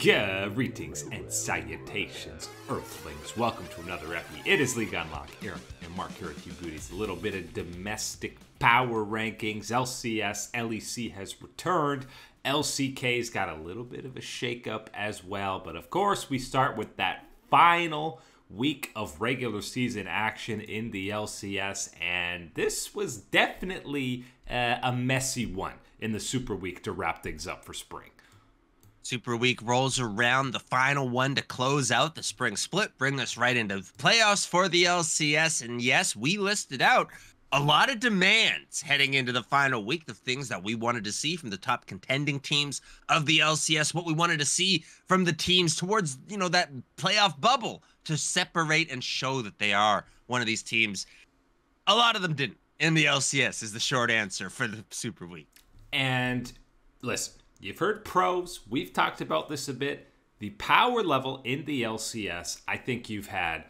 Greetings and salutations, Earthlings. Welcome to another epi. It is League Unlock. Eric and Mark here with you booties. A little bit of domestic power rankings. LCS, LEC has returned. LCK's got a little bit of a shakeup as well. But of course, we start with that final week of regular season action in the LCS. And this was definitely uh, a messy one in the Super Week to wrap things up for spring. Super Week rolls around, the final one to close out the spring split, bring us right into playoffs for the LCS. And yes, we listed out a lot of demands heading into the final week, the things that we wanted to see from the top contending teams of the LCS, what we wanted to see from the teams towards, you know, that playoff bubble to separate and show that they are one of these teams. A lot of them didn't in the LCS, is the short answer for the Super Week. And listen, You've heard pros. We've talked about this a bit. The power level in the LCS, I think you've had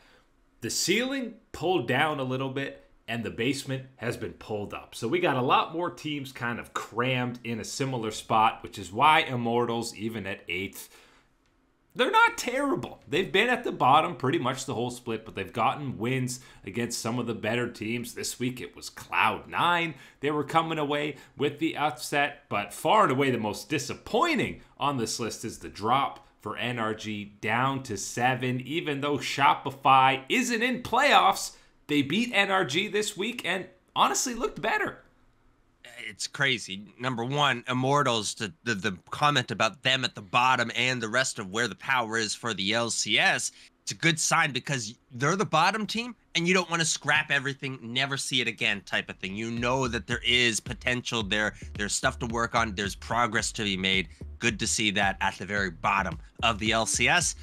the ceiling pulled down a little bit and the basement has been pulled up. So we got a lot more teams kind of crammed in a similar spot, which is why Immortals, even at eighth, they're not terrible. They've been at the bottom pretty much the whole split, but they've gotten wins against some of the better teams. This week it was Cloud9. They were coming away with the upset, but far and away the most disappointing on this list is the drop for NRG down to seven. Even though Shopify isn't in playoffs, they beat NRG this week and honestly looked better it's crazy. Number one, Immortals, the, the, the comment about them at the bottom and the rest of where the power is for the LCS, it's a good sign because they're the bottom team and you don't want to scrap everything, never see it again type of thing. You know that there is potential there, there's stuff to work on, there's progress to be made. Good to see that at the very bottom of the LCS.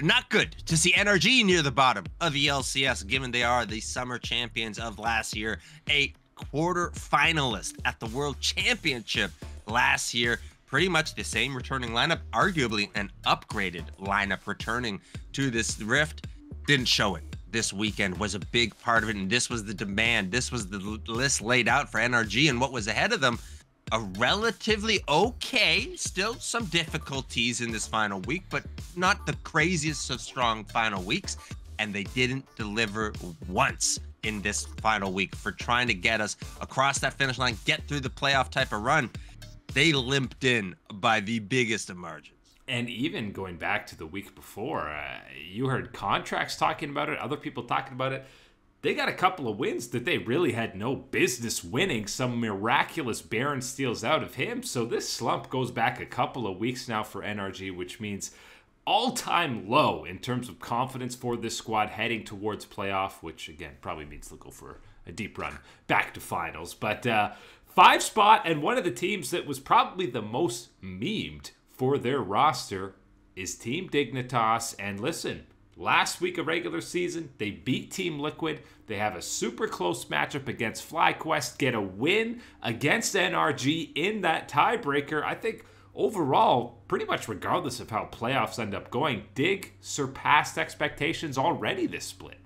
Not good to see NRG near the bottom of the LCS, given they are the summer champions of last year. A quarter finalist at the World Championship last year. Pretty much the same returning lineup, arguably an upgraded lineup returning to this Rift. Didn't show it this weekend was a big part of it, and this was the demand. This was the list laid out for NRG, and what was ahead of them. A relatively okay, still some difficulties in this final week, but not the craziest of strong final weeks. And they didn't deliver once in this final week for trying to get us across that finish line, get through the playoff type of run. They limped in by the biggest of margins. And even going back to the week before, uh, you heard contracts talking about it, other people talking about it. They got a couple of wins that they really had no business winning. Some miraculous Baron steals out of him. So this slump goes back a couple of weeks now for NRG, which means all time low in terms of confidence for this squad heading towards playoff, which again probably means they'll go for a deep run back to finals. But uh, five spot and one of the teams that was probably the most memed for their roster is Team Dignitas. And listen, last week of regular season, they beat Team Liquid. They have a super close matchup against FlyQuest, get a win against NRG in that tiebreaker. I think overall, pretty much regardless of how playoffs end up going, Dig surpassed expectations already this split.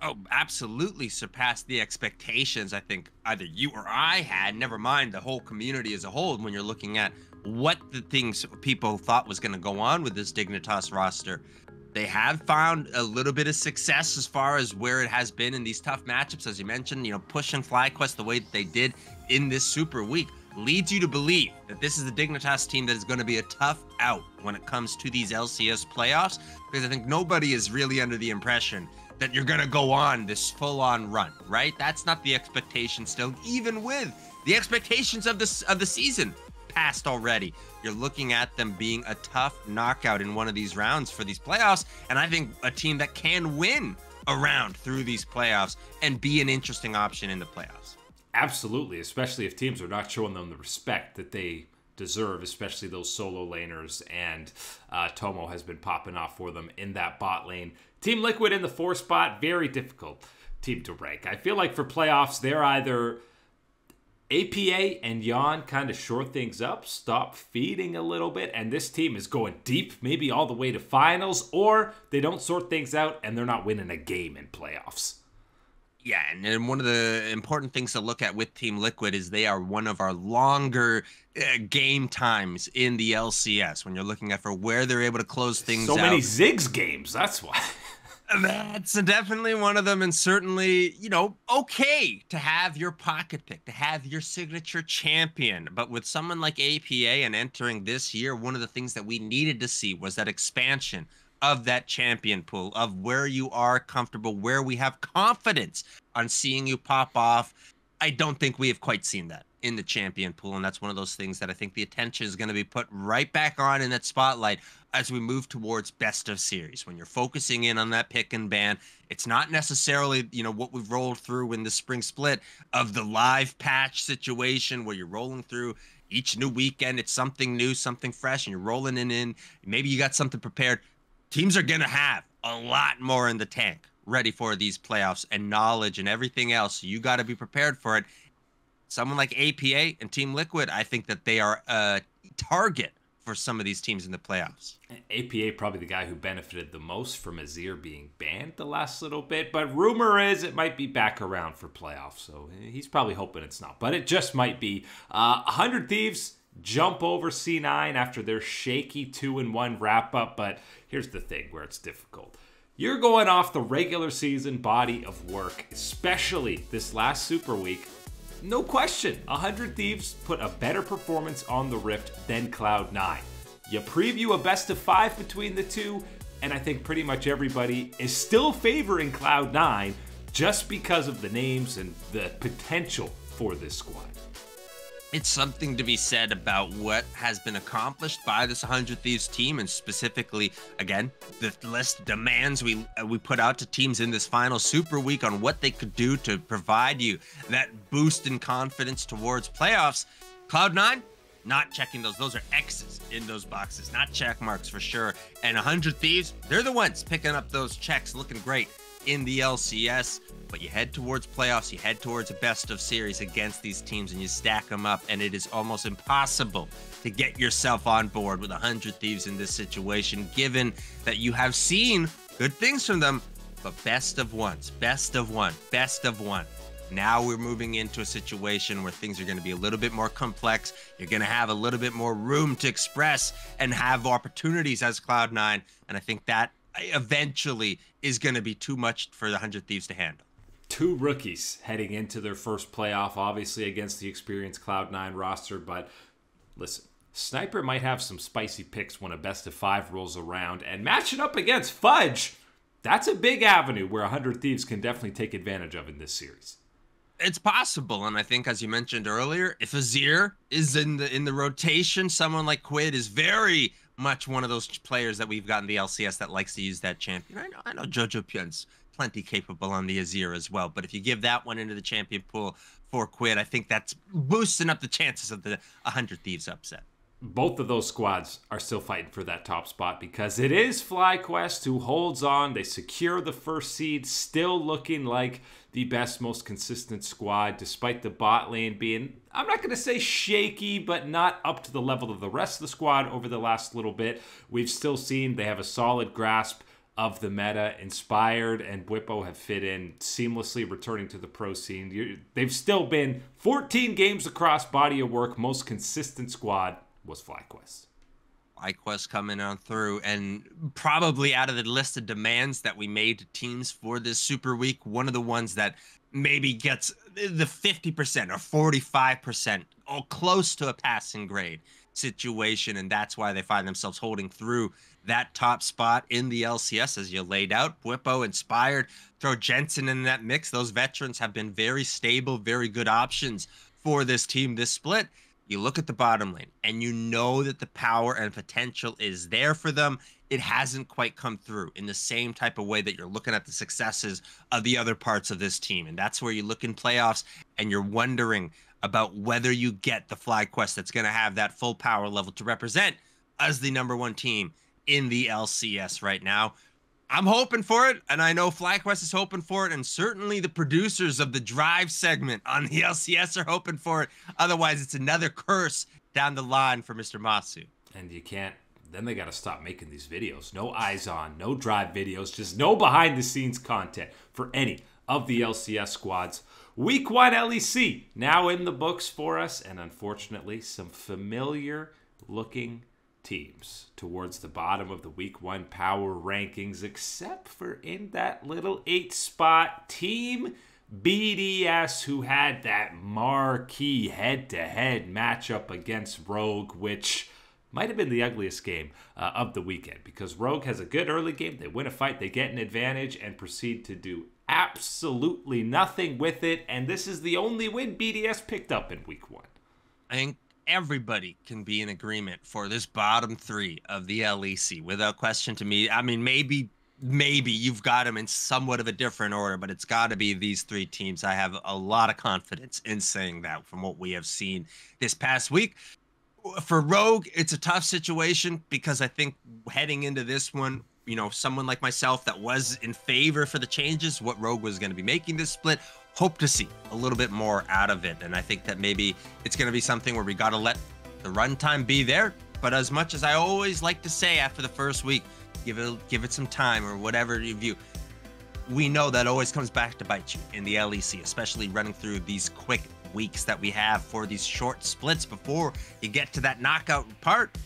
Oh, absolutely surpassed the expectations I think either you or I had, never mind the whole community as a whole, when you're looking at what the things people thought was going to go on with this Dignitas roster. They have found a little bit of success as far as where it has been in these tough matchups, as you mentioned, you know, pushing FlyQuest the way that they did in this super week leads you to believe that this is the Dignitas team that is going to be a tough out when it comes to these LCS playoffs because I think nobody is really under the impression that you're going to go on this full on run, right? That's not the expectation still even with the expectations of this of the season passed already. You're looking at them being a tough knockout in one of these rounds for these playoffs and I think a team that can win around through these playoffs and be an interesting option in the playoffs. Absolutely, especially if teams are not showing them the respect that they deserve, especially those solo laners. And uh, Tomo has been popping off for them in that bot lane. Team Liquid in the four spot, very difficult team to rank. I feel like for playoffs, they're either APA and Yeon kind of shore things up, stop feeding a little bit, and this team is going deep, maybe all the way to finals, or they don't sort things out and they're not winning a game in playoffs. Yeah, and, and one of the important things to look at with Team Liquid is they are one of our longer uh, game times in the LCS when you're looking at for where they're able to close things so out. many Ziggs games. That's why. That's definitely one of them, and certainly, you know, okay to have your pocket pick, to have your signature champion. But with someone like APA and entering this year, one of the things that we needed to see was that expansion of that champion pool, of where you are comfortable, where we have confidence on seeing you pop off. I don't think we have quite seen that in the champion pool. And that's one of those things that I think the attention is going to be put right back on in that spotlight as we move towards best of series. When you're focusing in on that pick and ban, it's not necessarily, you know, what we've rolled through in the spring split of the live patch situation where you're rolling through each new weekend. It's something new, something fresh, and you're rolling it in. Maybe you got something prepared. Teams are going to have a lot more in the tank ready for these playoffs and knowledge and everything else. You got to be prepared for it. Someone like APA and Team Liquid, I think that they are a target for some of these teams in the playoffs. APA probably the guy who benefited the most from Azir being banned the last little bit, but rumor is it might be back around for playoffs. So he's probably hoping it's not, but it just might be. Uh, 100 Thieves jump over C9 after their shaky 2 and 1 wrap up, but here's the thing where it's difficult. You're going off the regular season body of work, especially this last Super Week. No question, 100 Thieves put a better performance on the Rift than Cloud9. You preview a best of five between the two, and I think pretty much everybody is still favoring Cloud9 just because of the names and the potential for this squad it's something to be said about what has been accomplished by this 100 Thieves team, and specifically, again, the list demands we uh, we put out to teams in this final Super Week on what they could do to provide you that boost in confidence towards playoffs. Cloud9, not checking those. Those are X's in those boxes, not check marks for sure. And 100 Thieves, they're the ones picking up those checks, looking great in the LCS but you head towards playoffs, you head towards a best of series against these teams, and you stack them up, and it is almost impossible to get yourself on board with 100 Thieves in this situation, given that you have seen good things from them, but best of ones, best of one, best of one. Now we're moving into a situation where things are going to be a little bit more complex. You're going to have a little bit more room to express and have opportunities as Cloud9. And I think that eventually is going to be too much for the 100 Thieves to handle two rookies heading into their first playoff, obviously against the experienced Cloud9 roster. But listen, Sniper might have some spicy picks when a best of five rolls around, and matching up against Fudge, that's a big avenue where 100 Thieves can definitely take advantage of in this series. It's possible, and I think, as you mentioned earlier, if Azir is in the in the rotation, someone like Quid is very much one of those players that we've gotten the LCS that likes to use that champion. I know, I know Jojopyun's plenty capable on the Azir as well. But if you give that one into the champion pool for Quid, I think that's boosting up the chances of the 100 Thieves upset. Both of those squads are still fighting for that top spot because it is FlyQuest who holds on. They secure the first seed, still looking like the best, most consistent squad, despite the bot lane being, I'm not going to say shaky, but not up to the level of the rest of the squad over the last little bit. We've still seen they have a solid grasp of the meta. Inspired and Bwipo have fit in seamlessly, returning to the pro scene. They've still been 14 games across body of work. Most consistent squad was FlyQuest. FlyQuest coming on through, and probably out of the list of demands that we made to teams for this Super Week, one of the ones that maybe gets the 50% or 45% or close to a passing grade situation, and that's why they find themselves holding through that top spot in the LCS as you laid out. Bwipo inspired. Throw Jensen in that mix. Those veterans have been very stable, very good options for this team this split. You look at the bottom lane and you know that the power and potential is there for them. It hasn't quite come through in the same type of way that you're looking at the successes of the other parts of this team. And that's where you look in playoffs and you're wondering about whether you get the FlyQuest that's going to have that full power level to represent as the number one team in the LCS right now. I'm hoping for it, and I know FlyQuest is hoping for it, and certainly the producers of the drive segment on the LCS are hoping for it. Otherwise, it's another curse down the line for Mr. Massu. And you can't. Then they got to stop making these videos. No eyes on, no drive videos, just no behind the scenes content for any of the LCS squads. Week one LEC now in the books for us, and unfortunately, some familiar looking teams towards the bottom of the week one power rankings, except for in that little eight spot team BDS, who had that marquee head to head matchup against Rogue, which might have been the ugliest game uh, of the weekend because Rogue has a good early game. They win a fight, they get an advantage, and proceed to do absolutely nothing with it. And this is the only win BDS picked up in week one. I think everybody can be in agreement for this bottom three of the LEC without question to me. I mean, maybe maybe you've got them in somewhat of a different order, but it's got to be these three teams. I have a lot of confidence in saying that from what we have seen this past week. For Rogue, it's a tough situation because I think heading into this one, you know, someone like myself that was in favor for the changes, what Rogue was going to be making this split, hope to see a little bit more out of it. And I think that maybe it's going to be something where we got to let the runtime be there. But as much as I always like to say after the first week, give it give it some time or whatever you view. We know that always comes back to bite you in the LEC, especially running through these quick weeks that we have for these short splits before you get to that knockout part.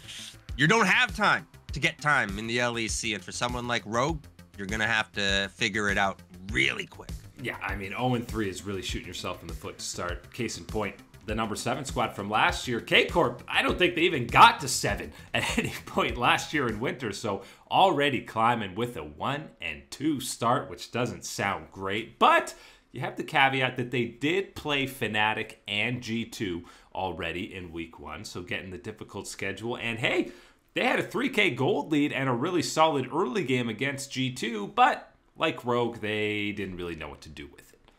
You don't have time to get time in the LEC, and for someone like Rogue, you're gonna have to figure it out really quick. Yeah, I mean, 0 3 is really shooting yourself in the foot to start. Case in point, the number seven squad from last year. K Corp, I don't think they even got to seven at any point last year in winter. So already climbing with a one and two start, which doesn't sound great. But you have the caveat that they did play Fnatic and G2 already in week one. So getting the difficult schedule. And hey, they had a 3K gold lead and a really solid early game against G2. But like Rogue, they didn't really know what to do with it.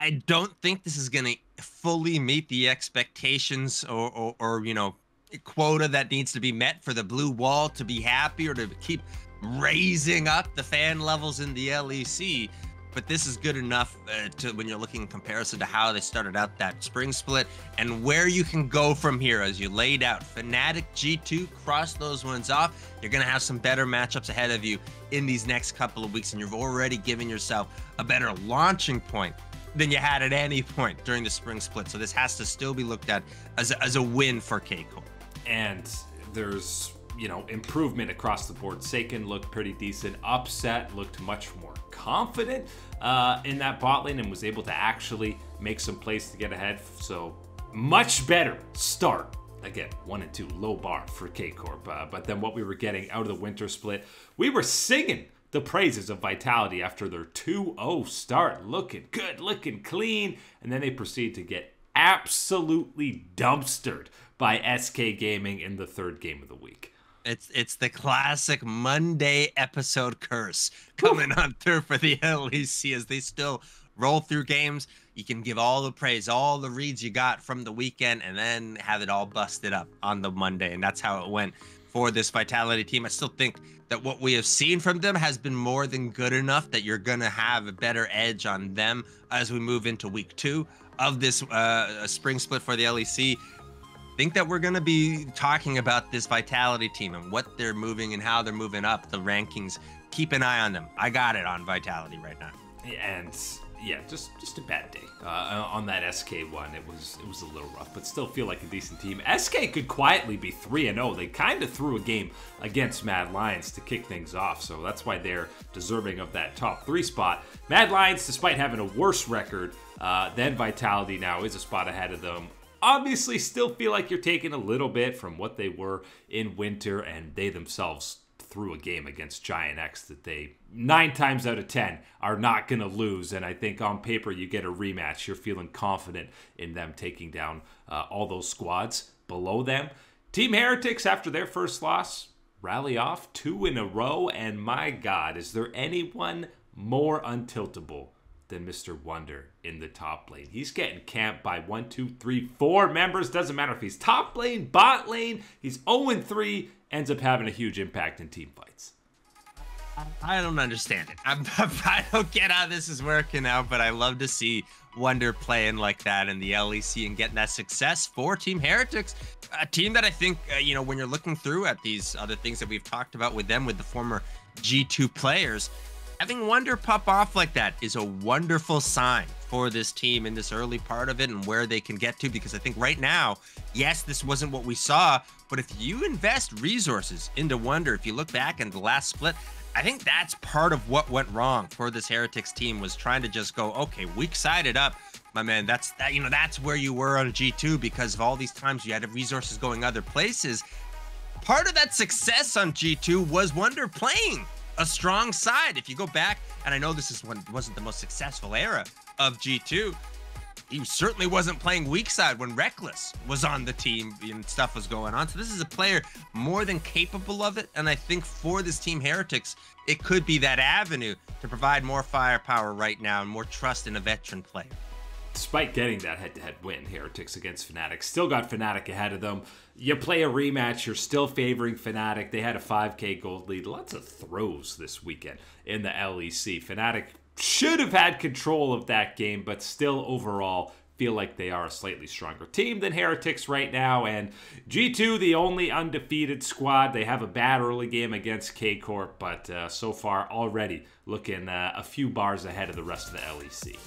I don't think this is going to fully meet the expectations or, or, or, you know, quota that needs to be met for the blue wall to be happy or to keep raising up the fan levels in the LEC. But this is good enough uh, to when you're looking in comparison to how they started out that spring split and where you can go from here as you laid out. Fnatic G2, cross those ones off. You're going to have some better matchups ahead of you in these next couple of weeks, and you've already given yourself a better launching point than you had at any point during the spring split. So this has to still be looked at as a, as a win for K Corp. And there's you know improvement across the board. Saken looked pretty decent. Upset looked much more confident uh, in that bot lane and was able to actually make some plays to get ahead. So much better start again, one and two, low bar for K Corp. Uh, but then what we were getting out of the winter split, we were singing the praises of Vitality after their 2 0 start. Looking good, looking clean. And then they proceed to get absolutely dumpstered by SK Gaming in the third game of the week. It's it's the classic Monday episode curse coming on through for the LEC as they still roll through games. You can give all the praise, all the reads you got from the weekend, and then have it all busted up on the Monday. And that's how it went for this Vitality team. I still think that what we have seen from them has been more than good enough that you're going to have a better edge on them as we move into week two of this uh, spring split for the LEC. Think that we're going to be talking about this Vitality team and what they're moving and how they're moving up the rankings. Keep an eye on them. I got it on Vitality right now. And yeah, just just a bad day uh, on that SK one. It was it was a little rough, but still feel like a decent team. SK could quietly be three and zero. Oh. They kind of threw a game against Mad Lions to kick things off, so that's why they're deserving of that top three spot. Mad Lions, despite having a worse record uh, than Vitality, now is a spot ahead of them. Obviously, still feel like you're taking a little bit from what they were in winter, and they themselves threw a game against Giant X that they nine times out of ten are not going to lose. And I think on paper you get a rematch. You're feeling confident in them taking down uh, all those squads below them. Team Heretics after their first loss rally off two in a row. And my God, is there anyone more untiltable? Than Mr. Wonder in the top lane. He's getting camped by one, two, three, four members. Doesn't matter if he's top lane, bot lane. He's 0 3 ends up having a huge impact in team fights. I don't understand it. I'm, I don't get how this is working out, but I love to see Wonder playing like that in the LEC and getting that success for Team Heretics, a team that I think, uh, you know, when you're looking through at these other things that we've talked about with them, with the former G2 players, having Wonder pop off like that is a wonderful sign for this team in this early part of it and where they can get to. Because I think right now, yes, this wasn't what we saw, but if you invest resources into Wonder, if you look back in the last split, I think that's part of what went wrong for this Heretics team was trying to just go, okay, weak sided up. My man, that's that, you know, that's where you were on G2 because of all these times you had resources going other places. Part of that success on G2 was Wonder playing a strong side. If you go back, and I know this is one wasn't the most successful era of G2, he certainly wasn't playing weak side when Rekkles was on the team and stuff was going on. So this is a player more than capable of it. And I think for this team Heretics, it could be that avenue to provide more firepower right now and more trust in a veteran player. Despite getting that head-to-head win, Heretics against Fnatic still got Fnatic ahead of them. You play a rematch, you're still favoring Fnatic. They had a 5k gold lead. Lots of throws this weekend in the LEC. Fnatic should have had control of that game, but still overall feel like they are a slightly stronger team than Heretics right now. And G2, the only undefeated squad, they have a bad early game against K Corp, but uh, so far already looking uh, a few bars ahead of the rest of the LEC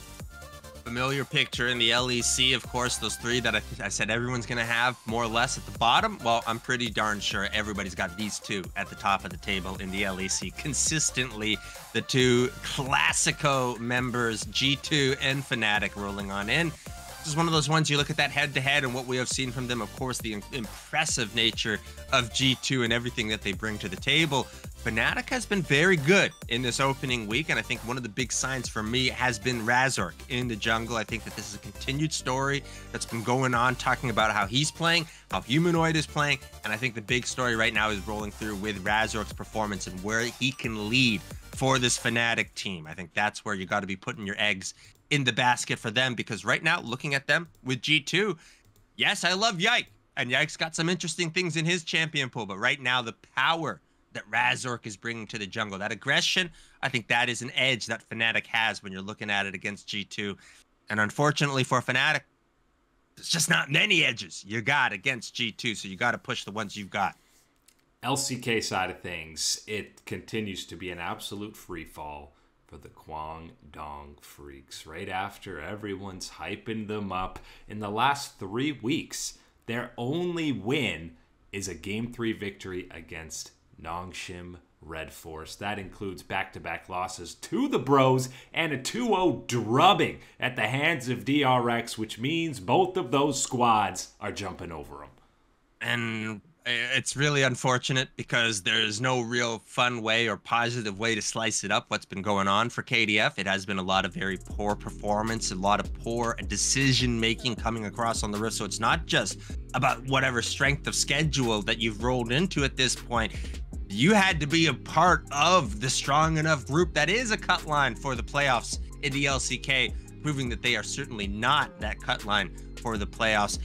familiar picture in the LEC, of course, those three that I, I, said everyone's going to have more or less at the bottom. Well, I'm pretty darn sure everybody's got these two at the top of the table in the LEC. Consistently, the two Classico members, G2 and Fnatic, rolling on in. This is one of those ones you look at that head to head and what we have seen from them, of course, the impressive nature of G2 and everything that they bring to the table. Fnatic has been very good in this opening week, and I think one of the big signs for me has been Razork in the jungle. I think that this is a continued story that's been going on, talking about how he's playing, how Humanoid is playing, and I think the big story right now is rolling through with Razork's performance and where he can lead for this Fnatic team. I think that's where you got to be putting your eggs in the basket for them because right now, looking at them with G2, yes, I love Yike, and Yike's got some interesting things in his champion pool, but right now, the power that Razork is bringing to the jungle. That aggression, I think that is an edge that Fnatic has when you're looking at it against G2. And unfortunately for Fnatic, there's just not many edges you got against G2, so you got to push the ones you've got. LCK side of things, it continues to be an absolute free fall for the Kwang Dong Freaks. Right after everyone's hyping them up in the last three weeks, their only win is a game three victory against Nongshim Red Force. That includes back to back losses to the Bros and a 2 0 drubbing at the hands of DRX, which means both of those squads are jumping over them. And it's really unfortunate because there's no real fun way or positive way to slice it up what's been going on for KDF. It has been a lot of very poor performance, a lot of poor decision making coming across on the Rift. So it's not just about whatever strength of schedule that you've rolled into at this point you had to be a part of the strong enough group that is a cut line for the playoffs in the LCK, proving that they are certainly not that cut line for the playoffs.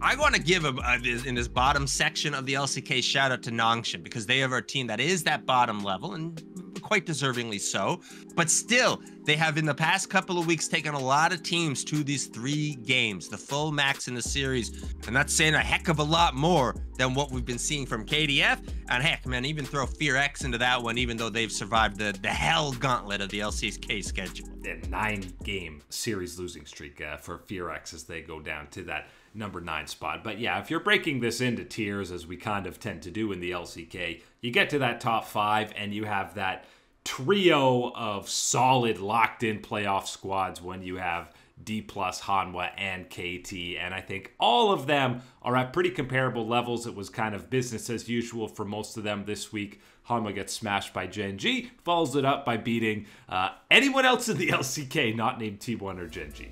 I want to give a, a, in this bottom section of the LCK shout out to Nongshim because they have a team that is that bottom level and quite deservingly so. But still, they have in the past couple of weeks taken a lot of teams to these three games, the full max in the series, and that's saying a heck of a lot more than what we've been seeing from KDF. And heck, man, even throw FearX into that one, even though they've survived the the hell gauntlet of the LCK schedule. A nine game series losing streak uh, for FearX as they go down to that number nine spot. But yeah, if you're breaking this into tiers, as we kind of tend to do in the LCK, you get to that top five and you have that trio of solid locked in playoff squads when you have D plus Hanwha and KT. And I think all of them are at pretty comparable levels. It was kind of business as usual for most of them this week. Hanwha gets smashed by Gen G, follows it up by beating uh, anyone else in the LCK not named T1 or Gen G.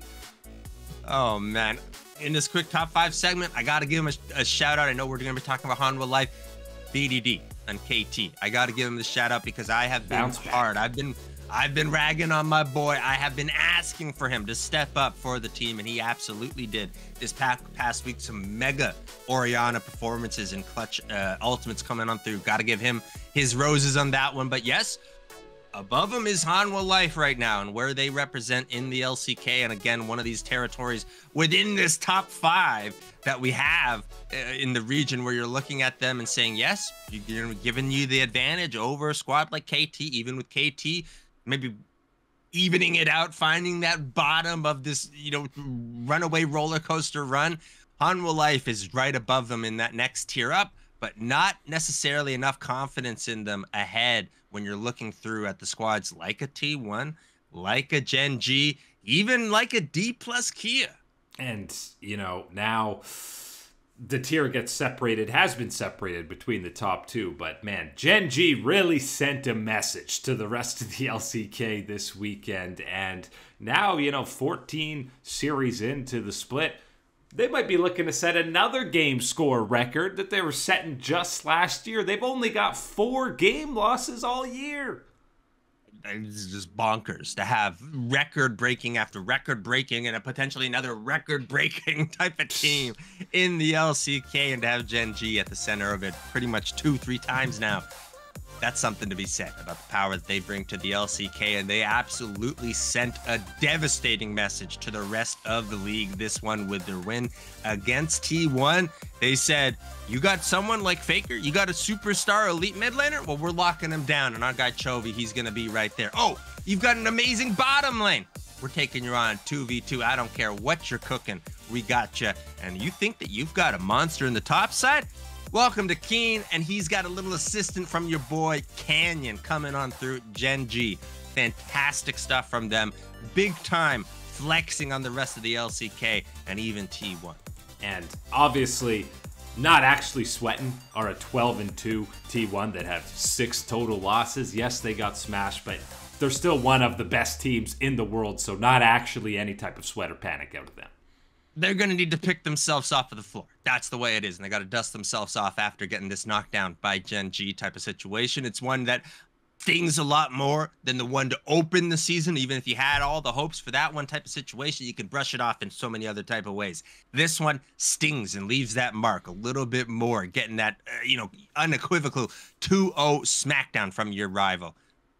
Oh man, in this quick top five segment, I got to give him a, a, shout out. I know we're going to be talking about Hanwha Life, BDD, and KT. I got to give him the shout out because I have been Bounce hard. Back. I've been I've been ragging on my boy. I have been asking for him to step up for the team, and he absolutely did. This past, past week, some mega Orianna performances and clutch uh, ultimates coming on through. Got to give him his roses on that one. But yes, above them is Hanwha Life right now and where they represent in the LCK. And again, one of these territories within this top five that we have uh, in the region where you're looking at them and saying, yes, you're giving you the advantage over a squad like KT, even with KT maybe evening it out, finding that bottom of this, you know, runaway roller coaster run. Hanwha Life is right above them in that next tier up, but not necessarily enough confidence in them ahead when you're looking through at the squads like a T1, like a Gen G, even like a D plus Kia. And, you know, now the tier gets separated, has been separated between the top two. But man, Gen G really sent a message to the rest of the LCK this weekend. And now, you know, 14 series into the split, they might be looking to set another game score record that they were setting just last year. They've only got four game losses all year it's just bonkers to have record breaking after record breaking and a potentially another record breaking type of team in the LCK and to have Gen G at the center of it pretty much two, three times now that's something to be said about the power that they bring to the LCK. And they absolutely sent a devastating message to the rest of the league this one with their win against T1. They said, You got someone like Faker? You got a superstar elite mid laner? Well, we're locking him down. And our guy Chovy, he's going to be right there. Oh, you've got an amazing bottom lane. We're taking you on 2v2. I don't care what you're cooking. We got you. And you think that you've got a monster in the top side? Welcome to Kiin, and he's got a little assistant from your boy Canyon coming on through Gen G. Fantastic stuff from them. Big time flexing on the rest of the LCK and even T1. And obviously, not actually sweating are a 12 and 2 T1 that have six total losses. Yes, they got smashed, but they're still one of the best teams in the world, so not actually any type of sweat or panic out of them they're going to need to pick themselves off of the floor. That's the way it is. And they got to dust themselves off after getting this knockdown by Gen G type of situation. It's one that stings a lot more than the one to open the season. Even if you had all the hopes for that one type of situation, you can brush it off in so many other type of ways. This one stings and leaves that mark a little bit more, getting that, uh, you know, unequivocal 2 0 smackdown from your rival.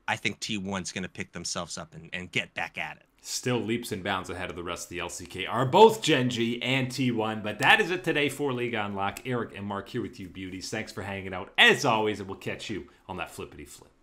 I think T1's going to pick themselves up and, and get back at it still leaps and bounds ahead of the rest of the LCK are both Gen G and T1. But that is it today for League on Lock. Eric and Mark here with you, beauties. Thanks for hanging out as always, and we'll catch you on that flippity flip.